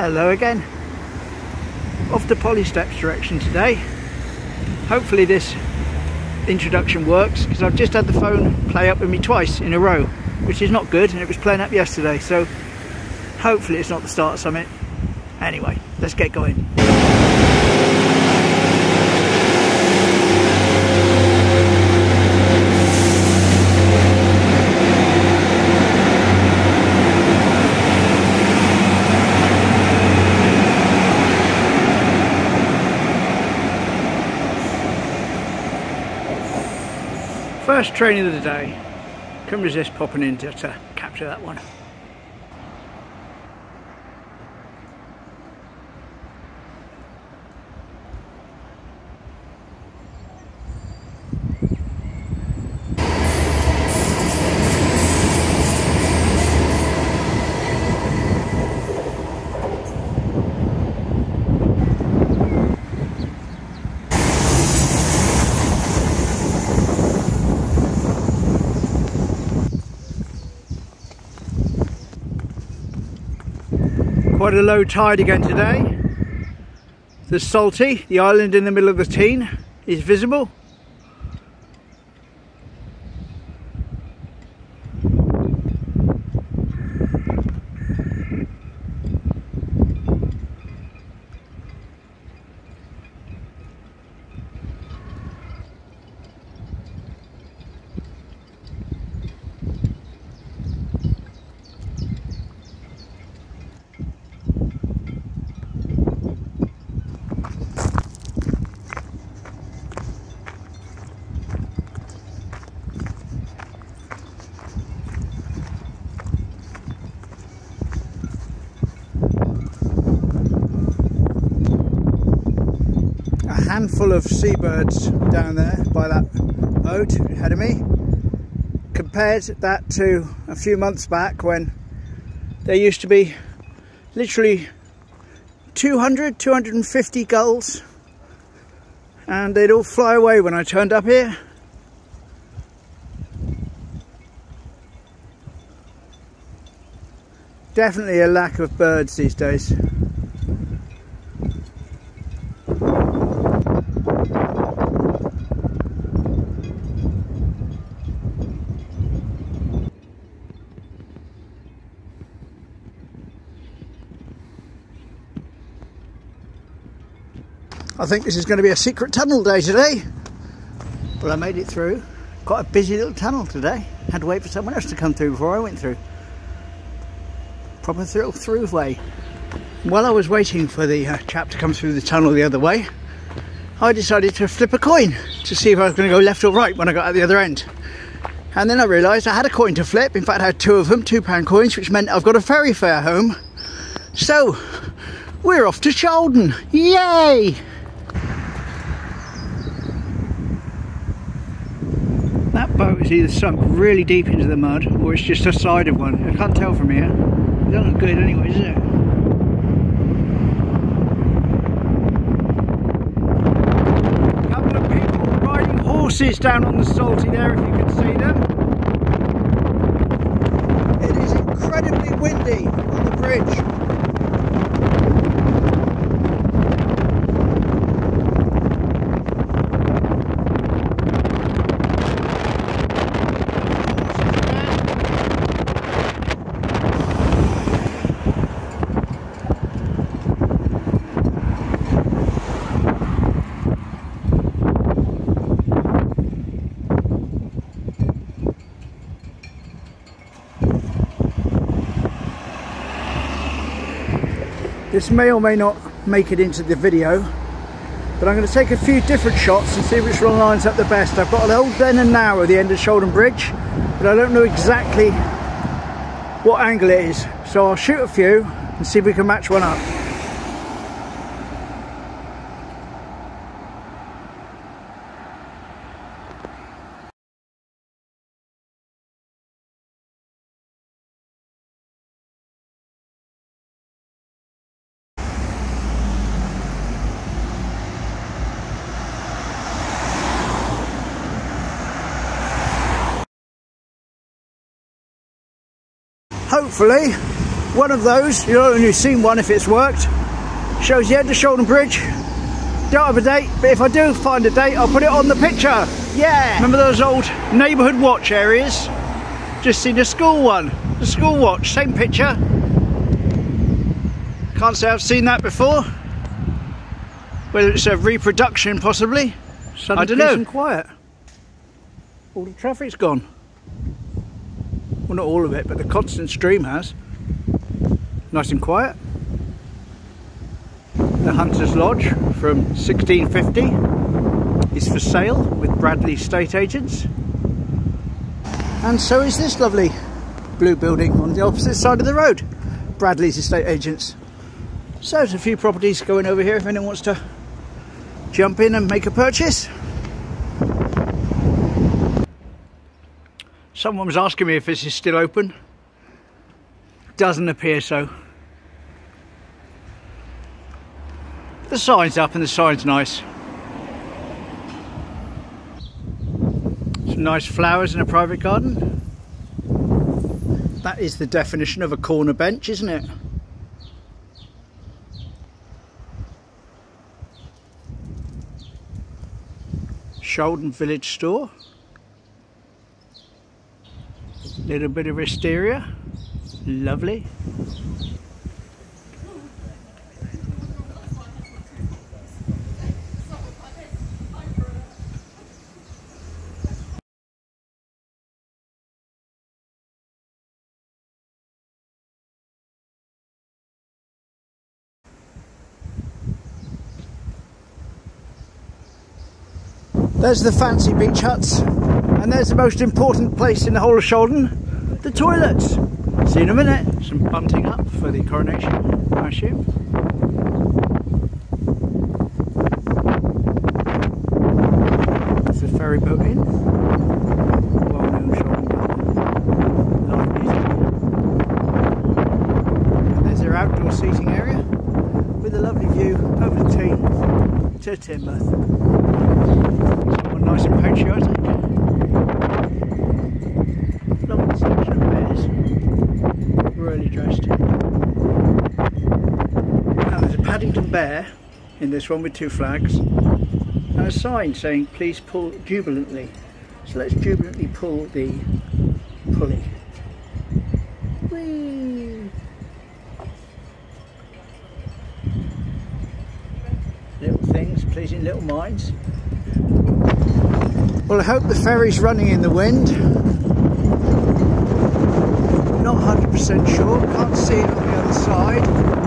Hello again. Off to Polly Steps direction today. Hopefully this introduction works because I've just had the phone play up with me twice in a row, which is not good and it was playing up yesterday. So hopefully it's not the start of something. Anyway, let's get going. First training of the day. Couldn't resist popping in to, to capture that one. A low tide again today. The Salty, the island in the middle of the Teign, is visible. Handful of seabirds down there by that boat ahead of me. Compared that to a few months back when there used to be literally 200, 250 gulls and they'd all fly away when I turned up here. Definitely a lack of birds these days. I think this is going to be a secret tunnel day today. But I made it through. Quite a busy little tunnel today. Had to wait for someone else to come through before I went through. Proper through, through way. While I was waiting for the uh, chap to come through the tunnel the other way, I decided to flip a coin to see if I was going to go left or right when I got at the other end. And then I realised I had a coin to flip. In fact, I had two of them, two pound coins, which meant I've got a ferry fare home. So, we're off to Shaldon. Yay! Is either sunk really deep into the mud or it's just a side of one. I can't tell from here. It doesn't look good anyway, does it? Horses down on the Salty there if you can see them. It is incredibly windy on the bridge. This may or may not make it into the video, but I'm going to take a few different shots and see which one lines up the best. I've got an old then and now at the end of Shaldon Bridge, but I don't know exactly what angle it is. So I'll shoot a few and see if we can match one up. Hopefully one of those, you'll only seen one if it's worked, shows the end of Shaldon Bridge. Don't have a date, but if I do find a date, I'll put it on the picture. Yeah! Remember those old neighbourhood watch areas? Just seen the school one, the school watch, same picture. Can't say I've seen that before. Whether it's a reproduction, possibly. I don't know. And quiet. All the traffic's gone. Well, not all of it, but the constant stream has. Nice and quiet. The Hunter's Lodge from 1650 is for sale with Bradley Estate Agents. And so is this lovely blue building on the opposite side of the road. Bradley's Estate Agents. So there's a few properties going over here if anyone wants to jump in and make a purchase. Someone was asking me if this is still open. Doesn't appear so. The sign's up and the sign's nice. Some nice flowers in a private garden. That is the definition of a corner bench, isn't it? Shaldon Village store. Little bit of wisteria. Lovely. There's the fancy beach huts, and there's the most important place in the whole of Shaldon, the toilets. See you in a minute. Some bunting up for the coronation, I assume. There's a ferry boat in. There's their outdoor seating area with a lovely view over the Teign to Teignmouth nice and patriotic. Lovely selection of bears. Really dressed. There's a Paddington bear in this one with two flags and a sign saying please pull jubilantly. So let's jubilantly pull the pulley. Whee! Little things, pleasing little minds. Well, I hope the ferry's running in the wind. Not 100% sure, can't see it on the other side.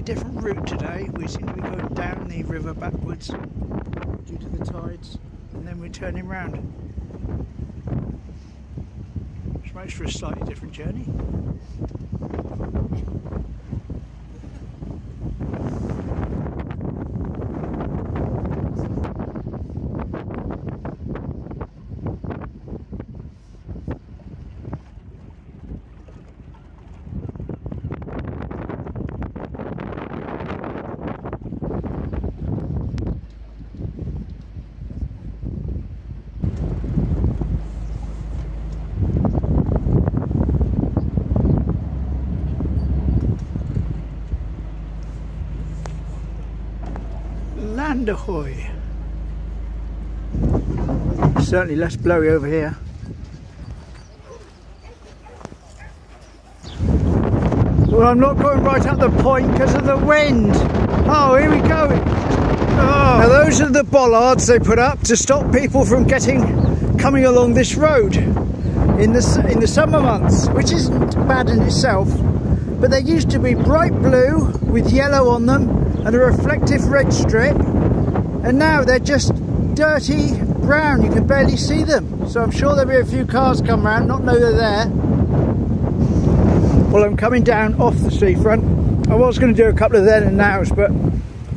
Slightly different route today. We seem to be going down the river backwards due to the tides and then we're turning round. Which makes for a slightly different journey. Ahoy! Certainly less blowy over here. Well, I'm not going right up the point because of the wind. Oh, here we go. Oh. Now those are the bollards they put up to stop people from getting coming along this road in the in the summer months, which isn't bad in itself. But they used to be bright blue with yellow on them and a reflective red strip, and now they're just dirty brown. You can barely see them. So I'm sure there'll be a few cars come around, not know they're there. Well, I'm coming down off the seafront. I was going to do a couple of then and nows, but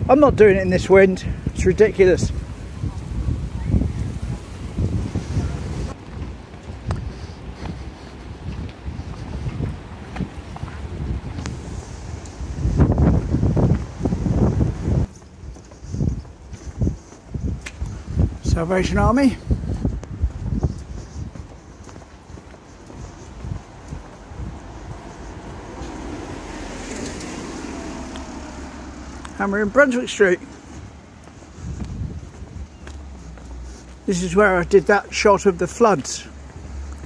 I'm not doing it in this wind. It's ridiculous. Salvation Army. and we're in Brunswick Street. This is where I did that shot of the floods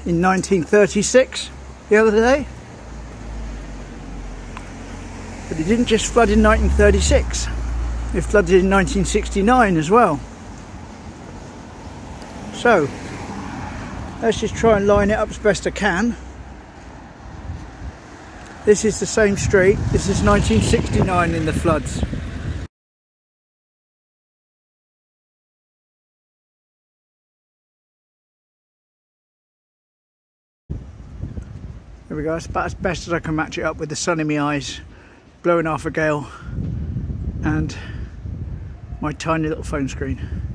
in 1936 the other day. But it didn't just flood in 1936, it flooded in 1969 as well. So, let's just try and line it up as best I can. This is the same street, this is 1969 in the floods. There we go, it's about as best as I can match it up with the sun in my eyes, blowing half a gale, and my tiny little phone screen.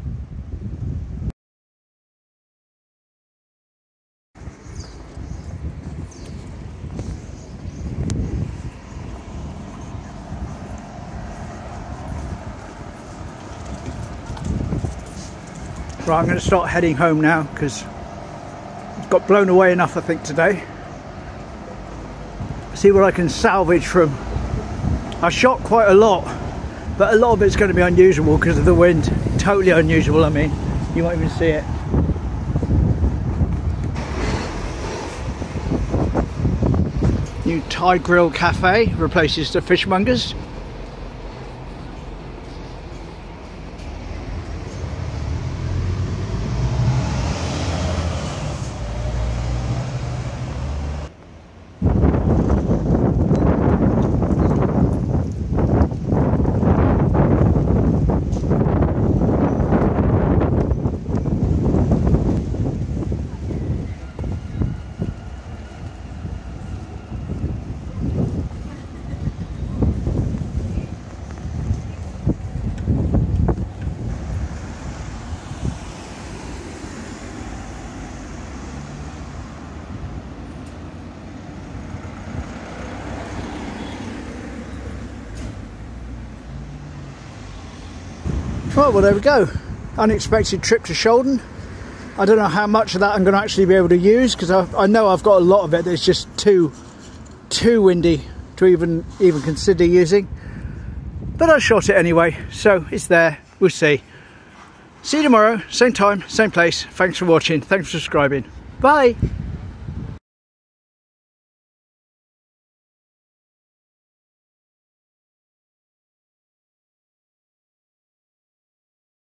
Right, I'm going to start heading home now because I've got blown away enough I think today see what I can salvage from. I shot quite a lot, but a lot of it's going to be unusual because of the wind. Totally unusual, I mean. You won't even see it. New Thai Grill Cafe replaces the Fishmongers. Well there we go. Unexpected trip to Shaldon. I don't know how much of that I'm going to actually be able to use because I, I, know I've got a lot of it that's just too too windy to even even consider using. But I shot it anyway, so it's there. We'll see. See you tomorrow, same time, same place. Thanks for watching. Thanks for subscribing. Bye.